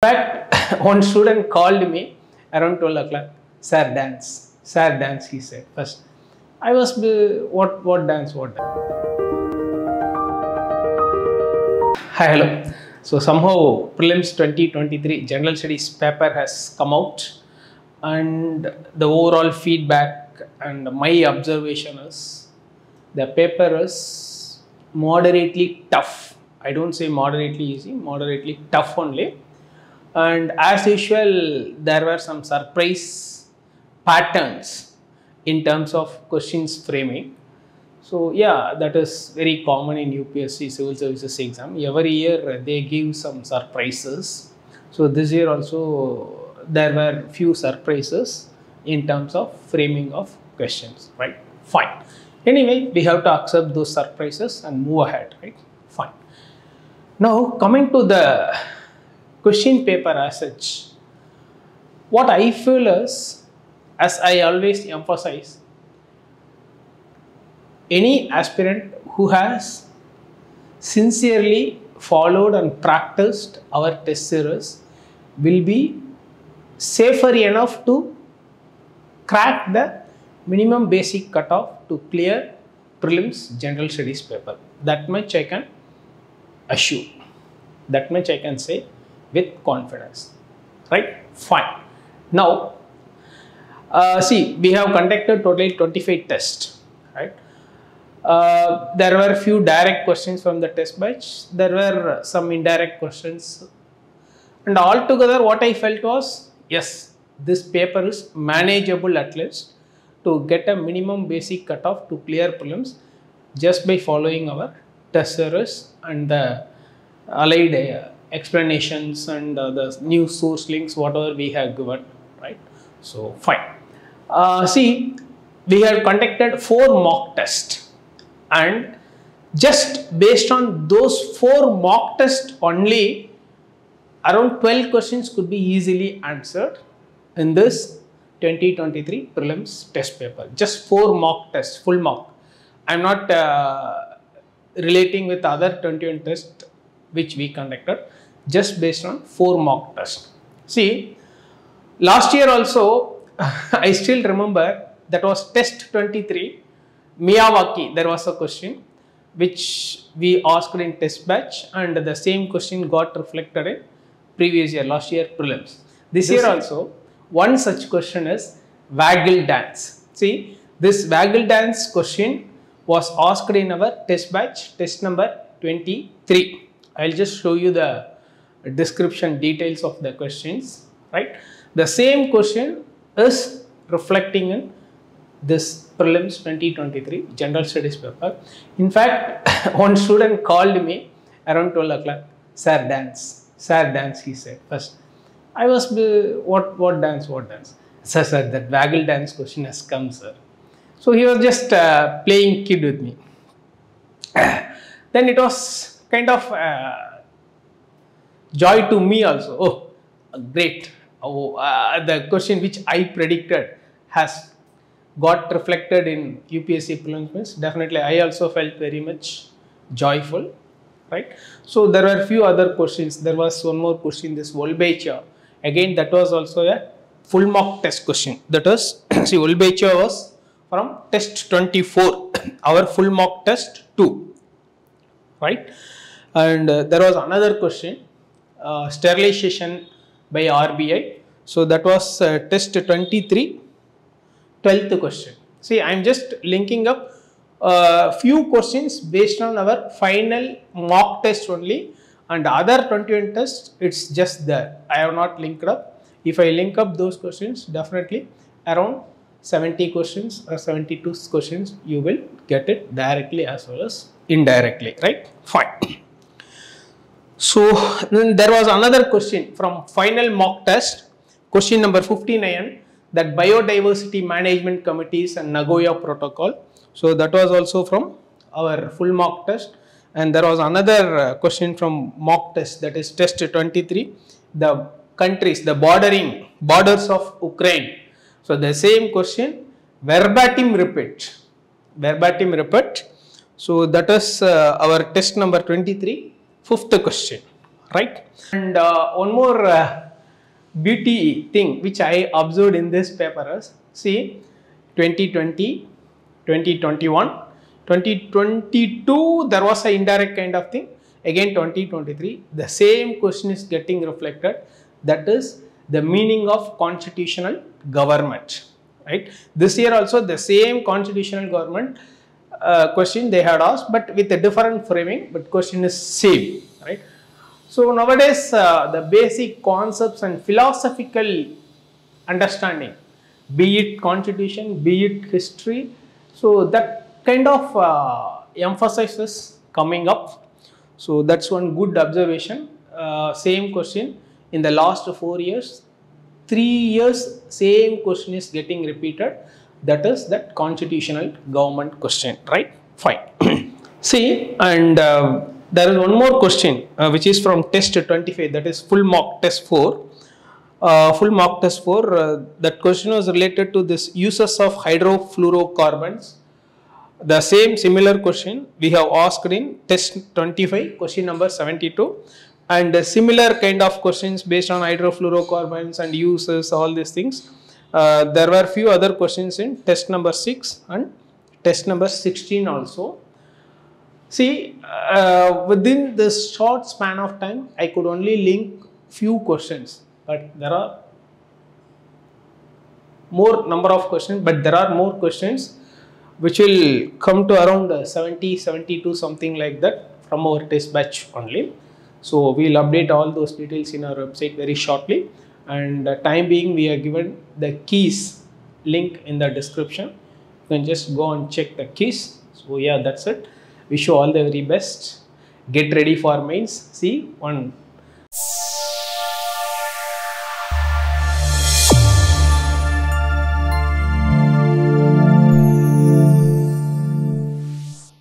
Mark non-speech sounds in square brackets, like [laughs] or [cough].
fact, [laughs] one student called me around 12 o'clock, Sir, dance. Sir, dance, he said first. I was, uh, what, what dance, what dance? Hi, hello. So somehow prelims 2023 general studies paper has come out and the overall feedback and my observation is the paper is moderately tough. I don't say moderately easy, moderately tough only. And as usual, there were some surprise patterns in terms of questions framing. So yeah, that is very common in UPSC civil services exam. Every year they give some surprises. So this year also there were few surprises in terms of framing of questions, right? Fine. Anyway, we have to accept those surprises and move ahead, right? Fine. Now coming to the question paper as such, what I feel is, as I always emphasize, any aspirant who has sincerely followed and practiced our test series will be safer enough to crack the minimum basic cutoff to clear prelims general studies paper. That much I can assure. That much I can say with confidence. Right? Fine. Now, uh, see, we have conducted totally 25 tests. Right? Uh, there were few direct questions from the test batch. There were some indirect questions. And altogether, what I felt was, yes, this paper is manageable at least to get a minimum basic cutoff to clear prelims just by following our test series and the allied uh, explanations and uh, the new source links, whatever we have given, right? So, fine. Uh, see, we have conducted four mock tests and just based on those four mock tests only, around 12 questions could be easily answered in this 2023 prelims test paper. Just four mock tests, full mock. I'm not uh, relating with other 21 tests which we conducted just based on four mock tests. See, last year also, [laughs] I still remember that was test 23, Miyawaki, there was a question which we asked in test batch and the same question got reflected in previous year, last year prelims. This, year also, one such question is waggle dance. See, this waggle dance question was asked in our test batch, test number 23. I'll just show you the description details of the questions, right? The same question is reflecting in this prelims 2023 general studies paper. In fact, [laughs] one student called me around 12 o'clock, sir dance, sir dance, he said first. I was, what, what dance, what dance? Sir, sir, that waggle dance question has come, sir. So he was just uh, playing kid with me. [clears throat] then it was kind of uh, joy to me also. Oh, great. Oh, uh, the question which I predicted has got reflected in UPSC prelims. Definitely, I also felt very much joyful, right? So there were few other questions. There was one more question, this Wolbachia. Again, that was also a full mock test question. That was, [coughs] see, Wolbachia was from test 24, [coughs] our full mock test 2, right? And uh, there was another question, uh, sterilization by RBI. So that was uh, test 23, 12th question. See, I am just linking up a few questions based on our final mock test only and other 21 tests, it's just there. I have not linked up. If I link up those questions, definitely around 70 questions or 72 questions, you will get it directly as well as indirectly, right? Fine. So then there was another question from final mock test, question number 59, that biodiversity management committees and Nagoya protocol. So that was also from our full mock test. And there was another uh, question from mock test that is test 23, the countries, the bordering borders of Ukraine. So the same question, verbatim repeat, verbatim repeat. So that is uh, our test number 23, fifth question, right? And uh, one more uh, beauty thing which I observed in this paper is see 2020, 2021, 2022 there was a indirect kind of thing. Again 2023 the same question is getting reflected that is the meaning of constitutional government right this year also the same constitutional government uh, question they had asked but with a different framing but question is same right? So nowadays uh, the basic concepts and philosophical understanding be it constitution be it history so that kind of uh, emphasis is coming up. So that's one good observation. Uh, same question in the last four years three years same question is getting repeated that is that constitutional government question right? Fine. [clears throat] See and uh, there is one more question uh, which is from test 25 that is full mock test 4 uh, full mock test 4 uh, that question was related to this uses of hydrofluorocarbons. The same similar question we have asked in test 25 question number 72 and similar kind of questions based on hydrofluorocarbons and uses all these things uh, there were few other questions in test number 6 and test number 16 also. See uh, within this short span of time i could only link few questions but there are more number of questions but there are more questions which will come to around uh, 70 72 something like that from our test batch only. So we'll update all those details in our website very shortly and time being we are given the keys link in the description. You can just go and check the keys. So yeah that's it. Wish you all the very best. Get ready for mains. See one